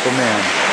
Aquaman.